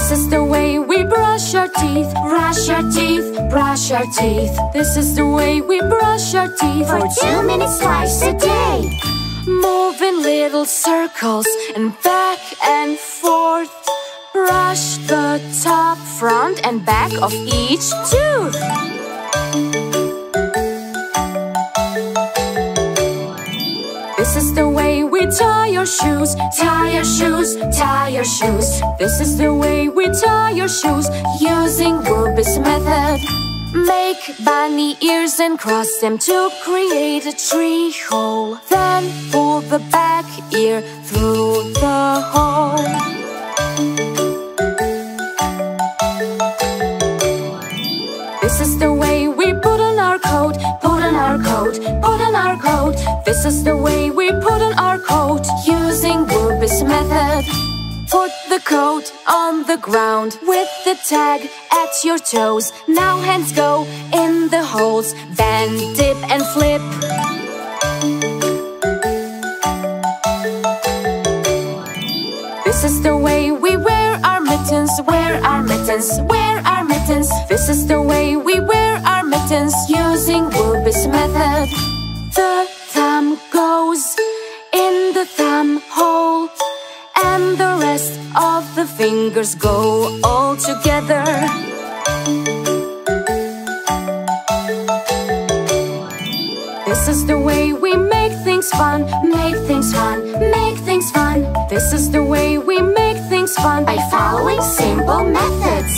This is the way we brush our teeth. Brush our teeth, brush our teeth. This is the way we brush our teeth for two minutes twice a day. Move in little circles and back and forth. Brush the top, front, and back of each tooth. Way we tie your shoes, tie your shoes, tie your shoes. This is the way we tie your shoes using Wooby's method. Make bunny ears and cross them to create a tree hole. Then pull the back ear through the hole. This is the way we put on our coat using Wooby's method. Put the coat on the ground with the tag at your toes. Now hands go in the holes, then dip and flip. This is the way we wear our mittens, wear our mittens, wear our mittens. This is the way we wear our mittens using Wooby's method. Thumb hole and the rest of the fingers go all together. This is the way we make things fun, make things fun, make things fun. This is the way we make things fun by following simple methods.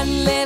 One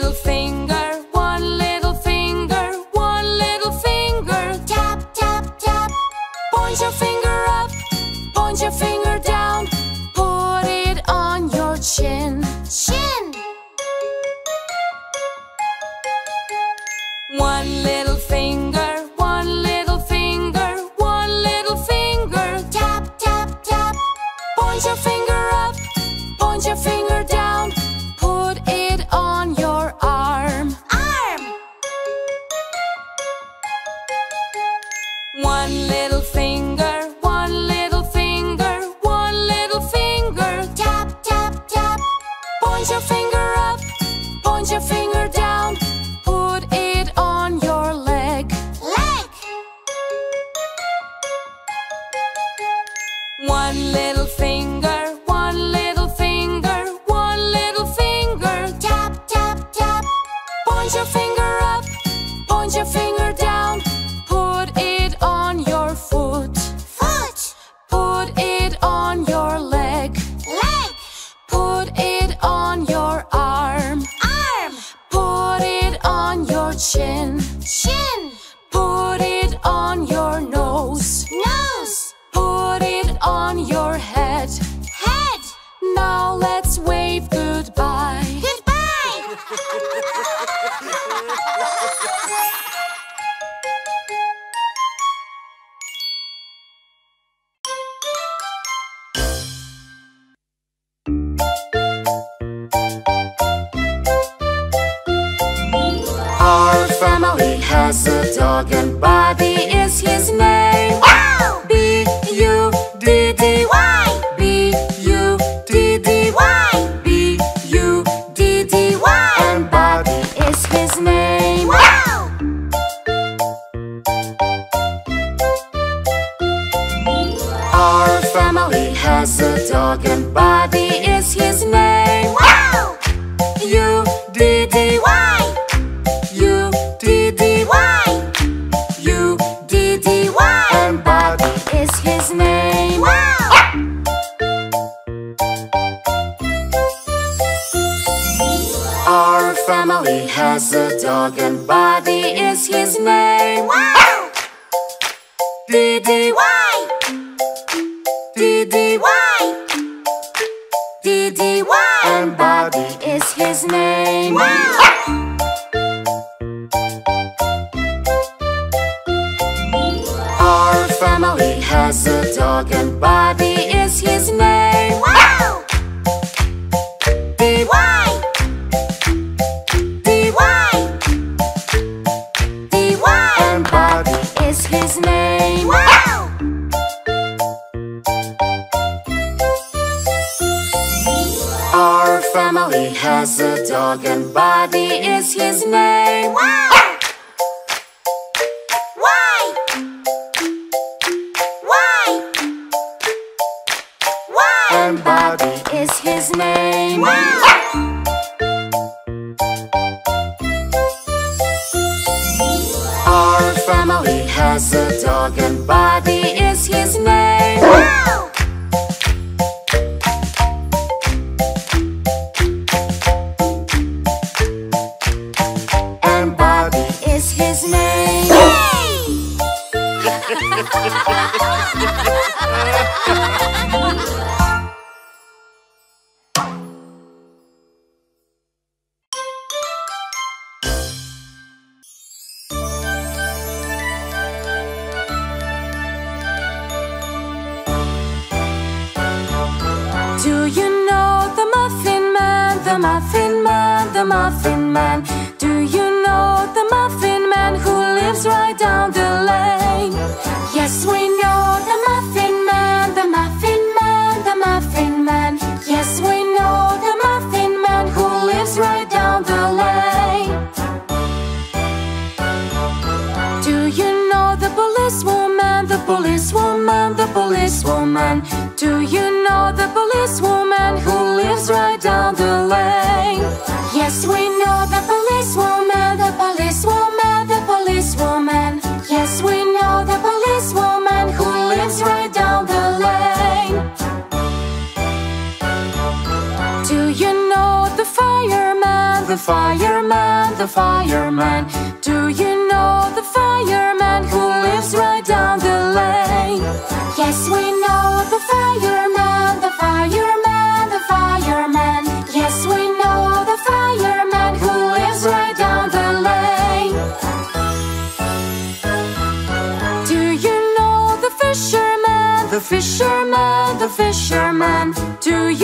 chain talking by talking about. is his name. Wow! Muffin Man, the Muffin Man. Do you know the Muffin Man who lives right down the lane? Yes, we know the Muffin Man, the Muffin Man, the Muffin Man. Yes, we know the Muffin Man who lives right down the lane. Do you know the policewoman, the policewoman, the policewoman? Do you know the policewoman? Yes, we know the police woman, the police woman, the police woman. Yes, we know the police woman who lives right down the lane. Do you know the fireman, the fireman, the fireman? the fisherman, the fisherman, to you.